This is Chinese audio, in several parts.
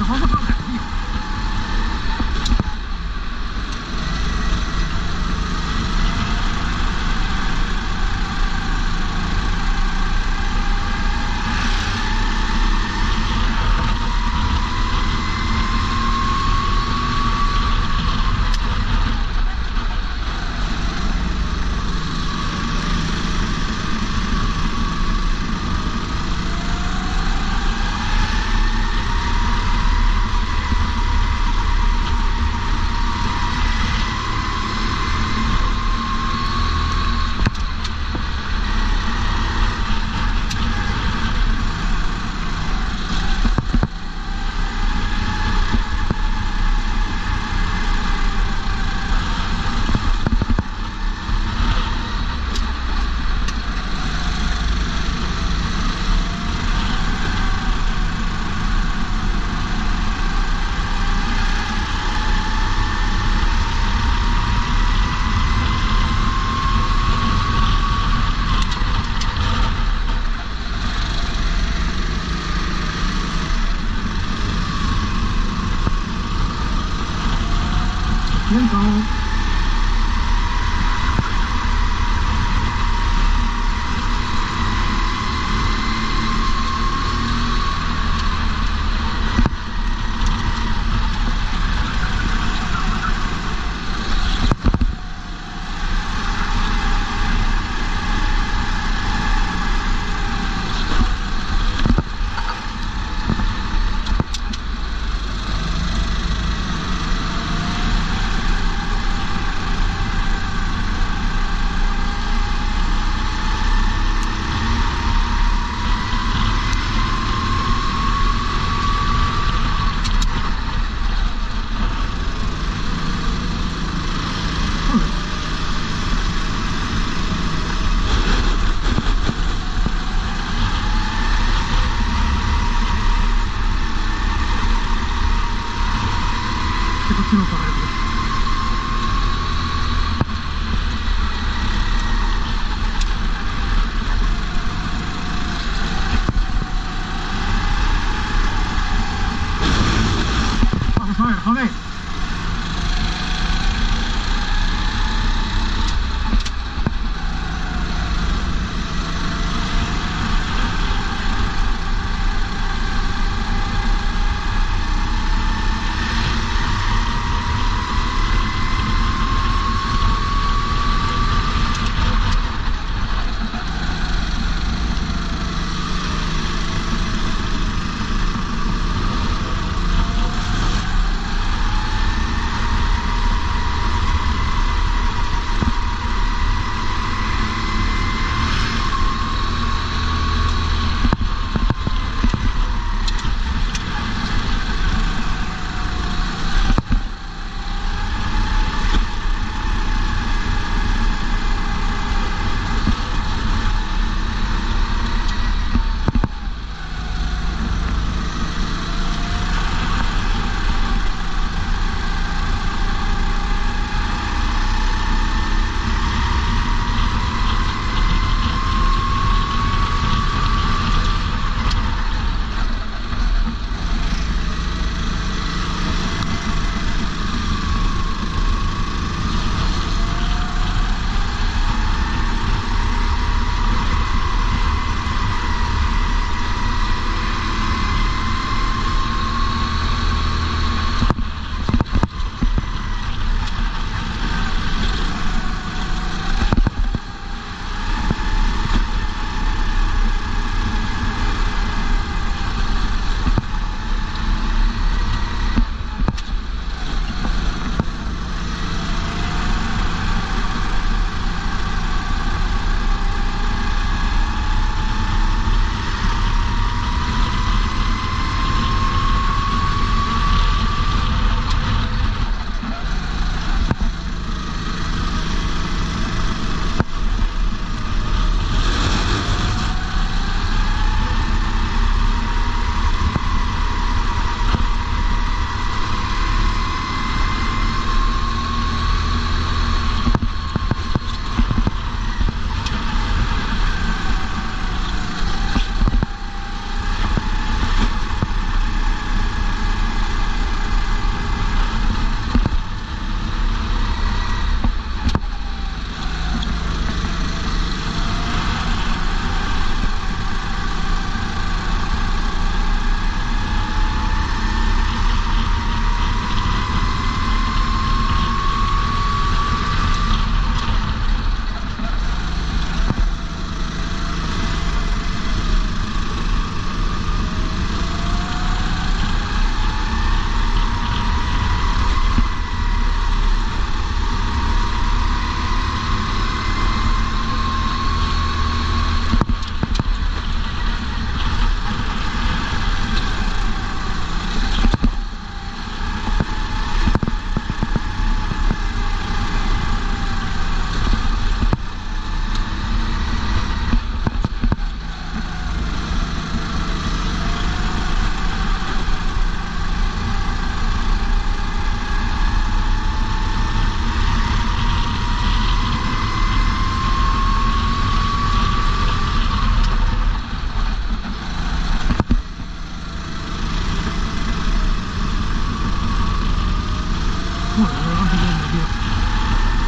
小黄快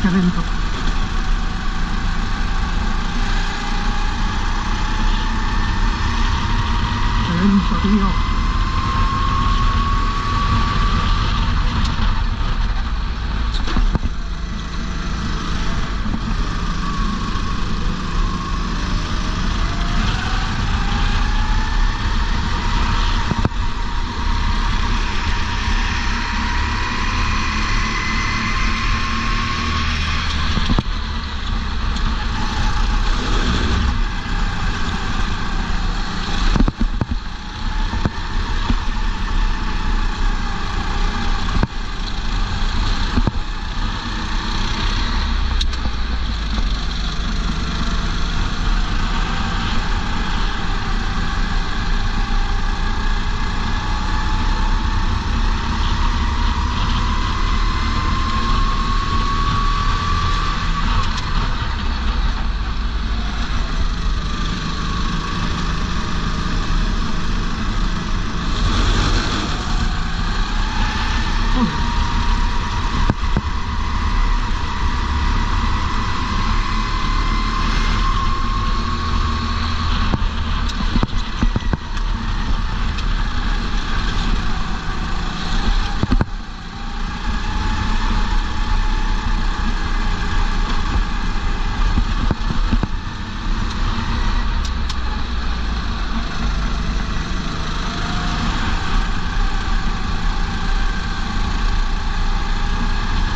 cemento.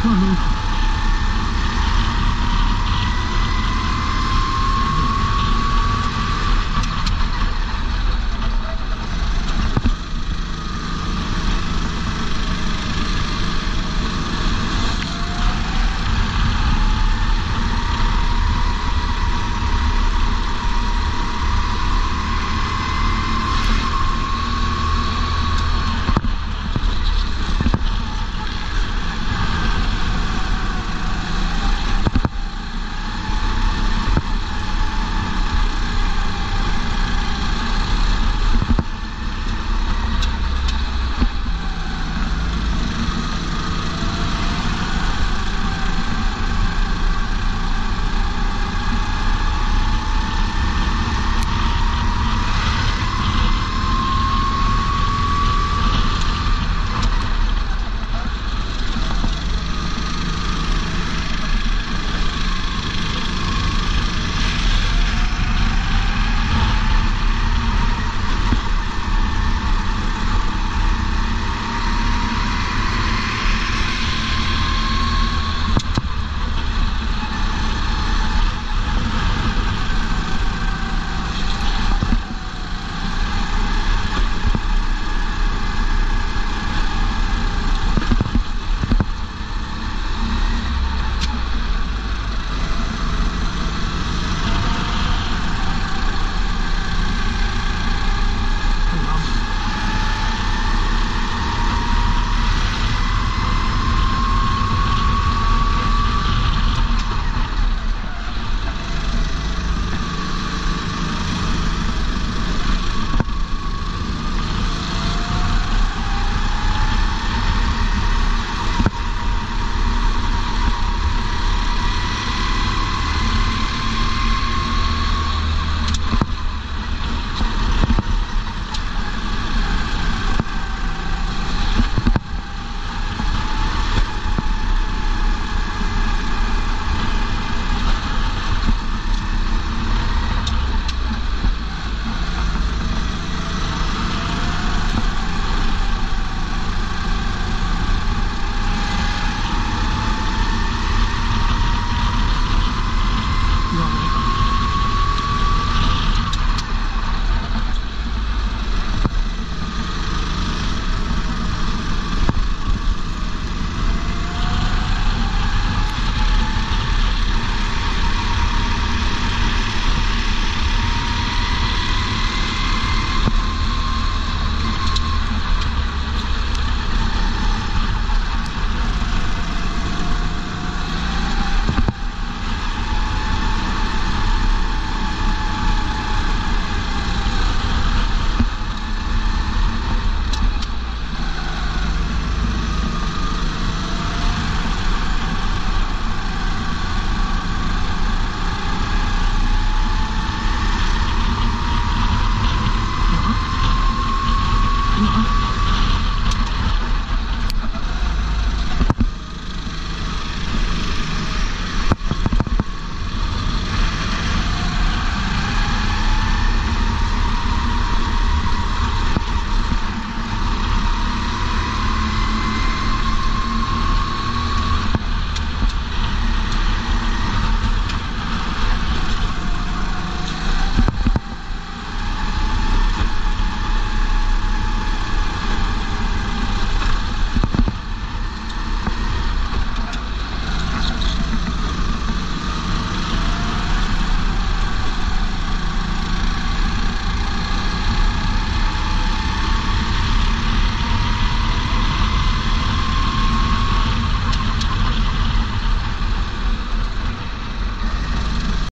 for me.